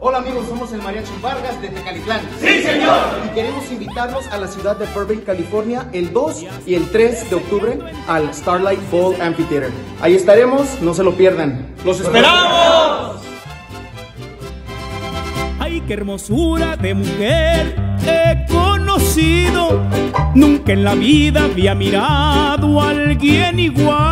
Hola amigos, somos el Mariachi Vargas de Tecalitlán. ¡Sí, señor! Y queremos invitarlos a la ciudad de Burbank, California, el 2 y el 3 de octubre al Starlight Fall Amphitheater. Ahí estaremos, no se lo pierdan. ¡Los esperamos! ¡Ay, qué hermosura de mujer he conocido! Nunca en la vida había mirado a alguien igual.